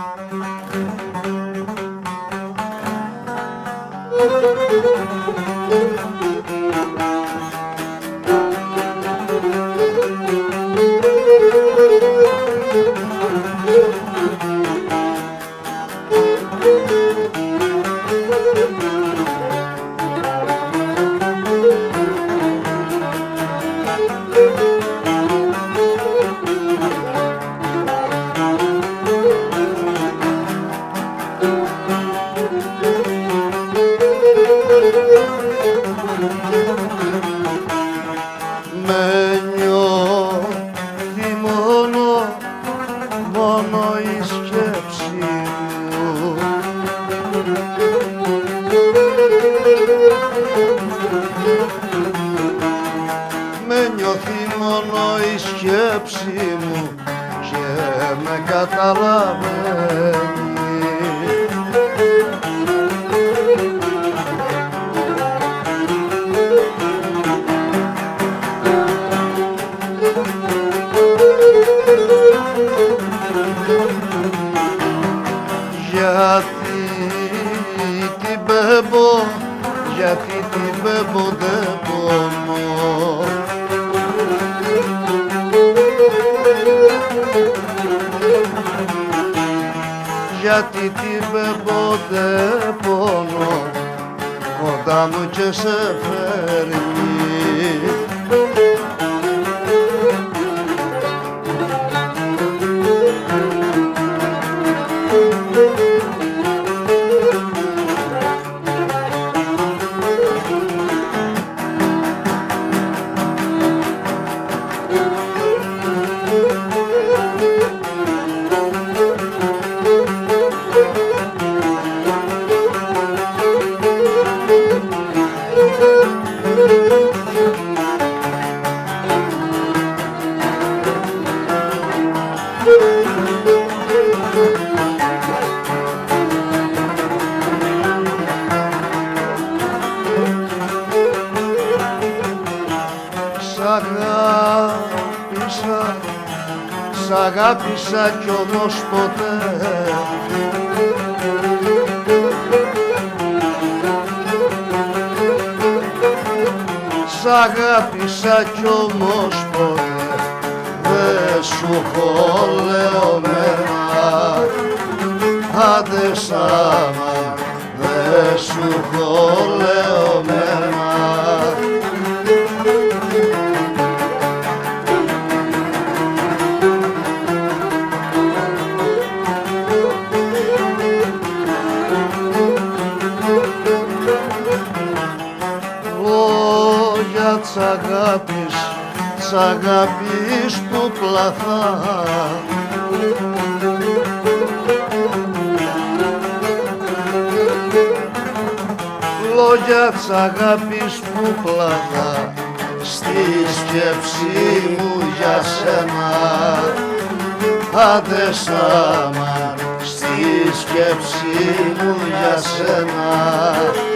Música με νιώθει μόνο, μόνο η σκέψη μου. Με νιώθει μόνο η σκέψη μου και με καταλαβαίνει Γιατί την πέμπω, γιατί την πέμπω δεν πονώ. Γιατί την πέμπω δεν πονώ κοντά μου και σε φέρνει σ' αγάπησα κι όμως ποτέ. Σ' αγάπησα κι όμως ποτέ. Δεν σου έχω λέω μένα Άντε σάμα δεν σου έχω λόγια τς αγάπης, τς αγάπης που πλαθά. Λόγια τς αγάπης που πλαθά στη σκέψη μου για σένα. Άντε σάμα στη σκέψη μου για σένα